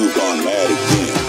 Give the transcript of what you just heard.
you've gone mad again.